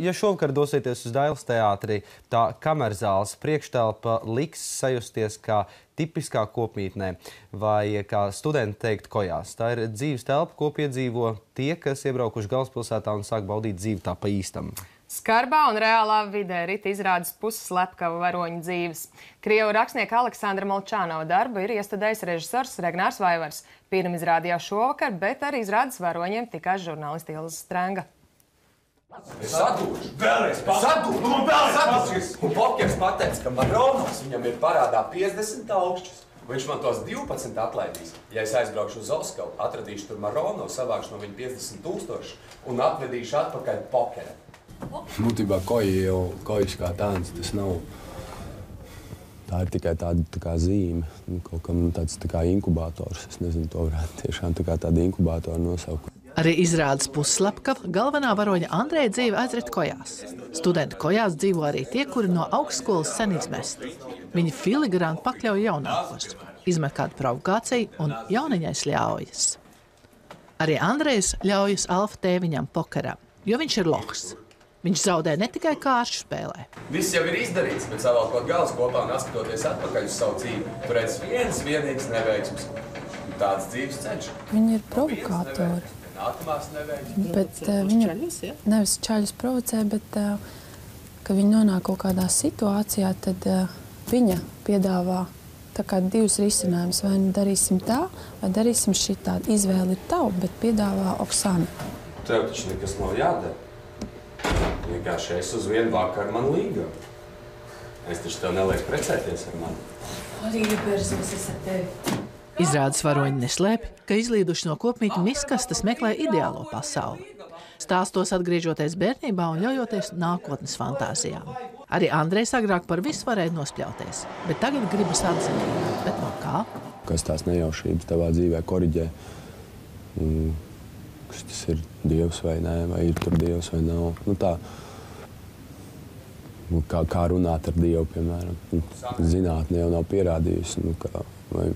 Ja šovakar dosieties uz Dailas teātrī, tā kamerzāles priekštelpa liks sajusties kā tipiskā kopmītnē vai, kā studenti teikt, kojās. Tā ir dzīves telpa, ko piedzīvo tie, kas iebraukuši galvaspilsētā un sāk baudīt dzīvi tā pa īstam. Skarbā un reālā vidē rīt izrādes pusslepkava varoņu dzīves. Krievu rakstnieka Aleksandra Molčānova darbu ir iestudējis režisors Regnārs Vaivars. Pirmizrādi jau šovakar, bet arī izrādes varoņiem tikās žurnālisti Ilza Strenga. Es sadūru. Vēlreiz sadūru. Nu, man vēlreiz sadūru. Un Pokers pateica, ka Maronovs viņam ir parādā 50 augšķus. Viņš man tos 12 atlaidīs. Ja es aizbraukšu uz Oskalu, atradīšu tur Maronovu, savākšu no viņa 50 tūkstoši un atvedīšu atpakaļ Pokeram. Būtībā koji jau kojas kā tāds, tas nav. Tā ir tikai tāda tā kā zīme, nu, kaut kam tāds tā kā inkubators. Es nezinu, to varētu tiešām tā kā tādu inkubatoru nosaukt. Arī izrādes pusslepkava galvenā varoņa Andreja dzīve aizrit kojās. Studentu kojās dzīvo arī tie, kuri no augstskolas sen izmesti. Viņi filigranti pakļauj jaunākos, izmet kādu provokāciju un jauniņais ļaujas. Arī Andrejs ļaujas Alfa tēviņam pokeram, jo viņš ir lohs. Viņš zaudē ne tikai kāršu spēlē. Viss jau ir izdarīts, bet savalkot galus kopā un atskatoties atpakaļ uz savu dzīvi, tur redz viens vienīgs neveiksms. Tāds dzīves ceļš. Viņi ir provokātori. Nākamās neveiksmes. Bet uh, viņa nevis čaļus provocē, bet uh, ka viņi nonāk kaut kādā situācijā, tad uh, viņa piedāvā tā kā divus risinājumus. Vai nu darīsim tā, vai darīsim šitā. Izvēle ir tava, bet piedāvā Oksana. Tev taču nekas nav jādara. Vienkārši es uz vienu vakaru man līga. Es taču tev nelieku precēties ar mani. Arī Berzins, es ar tevi. Izrādes varoņi neslēpj, ka izlīduši no kopmītņu miskastes meklē ideālo pasauli. Stāstos atgriežoties bērnībā un ļaujoties nākotnes fantāzijām. Arī Andrejs agrāk par visu varēja nospļauties, bet tagad gribas atzināt, bet no kā? Kas tās nejaušības tavā dzīvē koriģē? Mm, kas tas ir Dievs vai nē, vai ir tur Dievs vai nav? Nu, tā, nu, kā, kā runāt ar Dievu, piemēram. Zinātne jau nav pierādījusi, nu, kā, vai,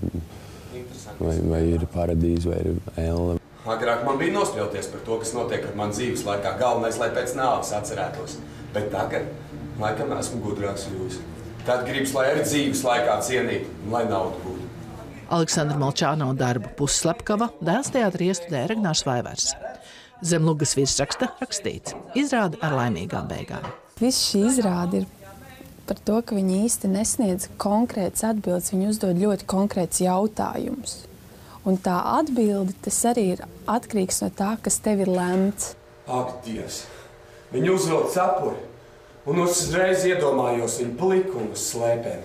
vai, vai ir paradīze, vai ir elle. Agrāk man bija nospļauties par to, kas notiek ar mani dzīves laikā. Galvenais, lai pēc nāves atcerētos. Bet tagad, laikam, esmu gudrāks jūs. Tad gribas, lai arī dzīves laikā cienītu un lai naudu būtu. Aleksandra Malčāna darbu pusslepkava dēls teātrī iestudēja Regnārs Vaivars. Zem lugas virsraksta rakstīts – izrāda ar laimīgām beigām. Viss šī izrāde ir par to, ka viņi īsti nesniedz konkrētas atbildes. Viņi uzdod ļoti konkrēts jautājumus. Un tā atbilde tas arī ir atkarīgs no tā, kas tev ir lemts. Ak, Dievs! Viņi uzvilka cepuri, un uzreiz iedomājos viņu pliku un uz slēpēm.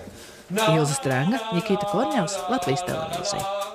Ilza Strēnga, Nikita Korņevs, Latvijas televīzija.